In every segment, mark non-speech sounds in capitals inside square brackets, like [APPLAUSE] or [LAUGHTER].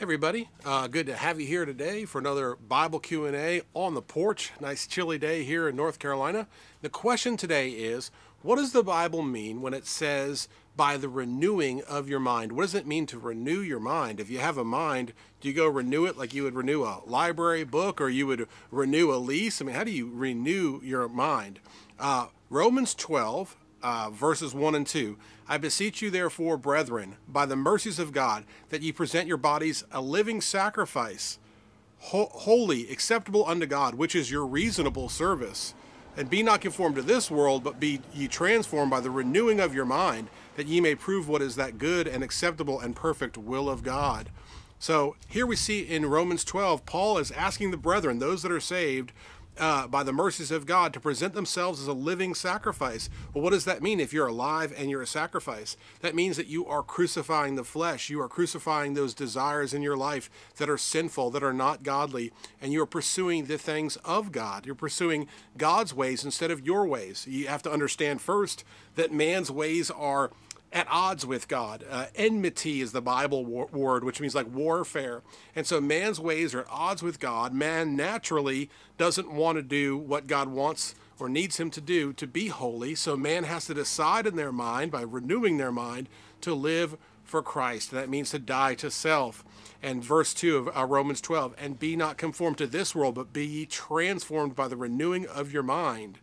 Everybody, uh, good to have you here today for another Bible Q&A on the porch. Nice chilly day here in North Carolina. The question today is, what does the Bible mean when it says by the renewing of your mind? What does it mean to renew your mind? If you have a mind, do you go renew it like you would renew a library book or you would renew a lease? I mean, how do you renew your mind? Uh, Romans 12, uh, verses 1 and 2. I beseech you, therefore, brethren, by the mercies of God, that ye present your bodies a living sacrifice, ho- holy, acceptable unto God, which is your reasonable service. And be not conformed to this world, but be ye transformed by the renewing of your mind, that ye may prove what is that good and acceptable and perfect will of God. So here we see in Romans 12, Paul is asking the brethren, those that are saved, uh, by the mercies of God to present themselves as a living sacrifice. Well, what does that mean if you're alive and you're a sacrifice? That means that you are crucifying the flesh. You are crucifying those desires in your life that are sinful, that are not godly, and you are pursuing the things of God. You're pursuing God's ways instead of your ways. You have to understand first that man's ways are at odds with God. Uh, enmity is the Bible word, which means like warfare. And so man's ways are at odds with God. Man naturally doesn't want to do what God wants or needs him to do to be holy. So man has to decide in their mind, by renewing their mind, to live for Christ. That means to die to self. And verse 2 of uh, Romans 12, and be not conformed to this world, but be ye transformed by the renewing of your mind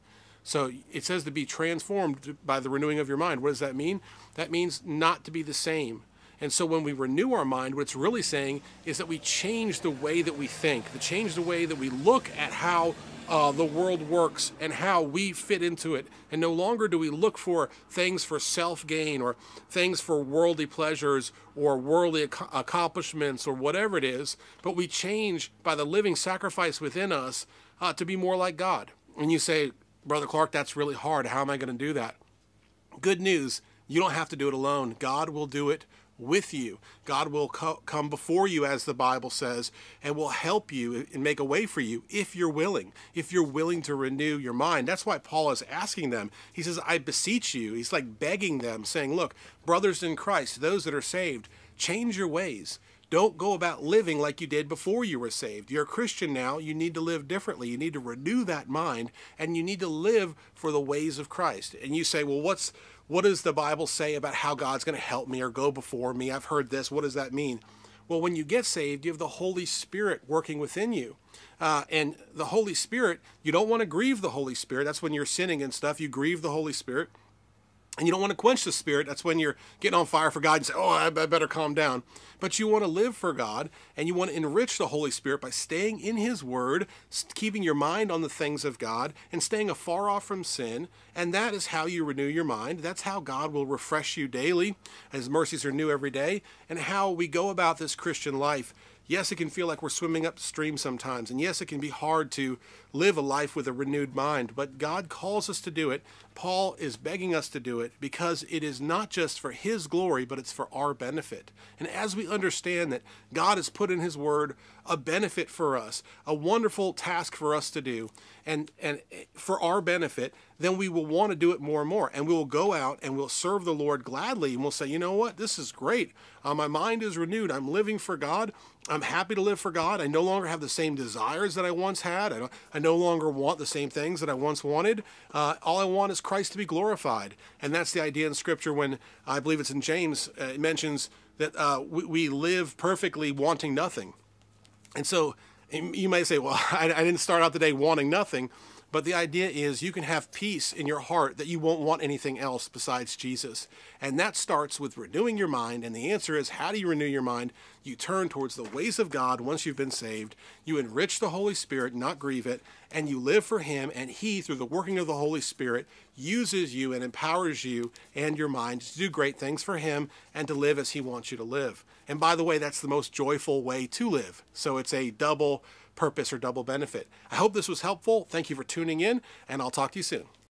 so it says to be transformed by the renewing of your mind. What does that mean? That means not to be the same. And so when we renew our mind, what it's really saying is that we change the way that we think, to change the way that we look at how uh, the world works and how we fit into it. And no longer do we look for things for self gain or things for worldly pleasures or worldly ac- accomplishments or whatever it is, but we change by the living sacrifice within us uh, to be more like God. And you say, Brother Clark, that's really hard. How am I going to do that? Good news, you don't have to do it alone. God will do it with you. God will co- come before you, as the Bible says, and will help you and make a way for you if you're willing, if you're willing to renew your mind. That's why Paul is asking them. He says, I beseech you. He's like begging them, saying, Look, brothers in Christ, those that are saved, change your ways. Don't go about living like you did before you were saved. You're a Christian now. You need to live differently. You need to renew that mind and you need to live for the ways of Christ. And you say, well, what's what does the Bible say about how God's going to help me or go before me? I've heard this. What does that mean? Well, when you get saved, you have the Holy Spirit working within you. Uh, and the Holy Spirit, you don't want to grieve the Holy Spirit. That's when you're sinning and stuff. You grieve the Holy Spirit and you don't want to quench the spirit. That's when you're getting on fire for God and say, Oh, I better calm down. But you want to live for God and you want to enrich the Holy Spirit by staying in His Word, keeping your mind on the things of God, and staying afar off from sin. And that is how you renew your mind. That's how God will refresh you daily. His mercies are new every day. And how we go about this Christian life Yes, it can feel like we're swimming upstream sometimes. And yes, it can be hard to live a life with a renewed mind. But God calls us to do it. Paul is begging us to do it because it is not just for His glory, but it's for our benefit. And as we understand that God has put in His Word a benefit for us, a wonderful task for us to do, and, and for our benefit, then we will want to do it more and more. And we will go out and we'll serve the Lord gladly. And we'll say, you know what? This is great. Uh, my mind is renewed. I'm living for God. I'm happy to live for God. I no longer have the same desires that I once had. I, I no longer want the same things that I once wanted. Uh, all I want is Christ to be glorified. And that's the idea in Scripture when I believe it's in James, uh, it mentions that uh, we, we live perfectly wanting nothing. And so you may say, well, [LAUGHS] I, I didn't start out the day wanting nothing. But the idea is you can have peace in your heart that you won't want anything else besides Jesus. And that starts with renewing your mind. And the answer is how do you renew your mind? You turn towards the ways of God once you've been saved. You enrich the Holy Spirit, not grieve it, and you live for Him. And He, through the working of the Holy Spirit, uses you and empowers you and your mind to do great things for Him and to live as He wants you to live. And by the way, that's the most joyful way to live. So it's a double purpose or double benefit. I hope this was helpful. Thank you for tuning in, and I'll talk to you soon.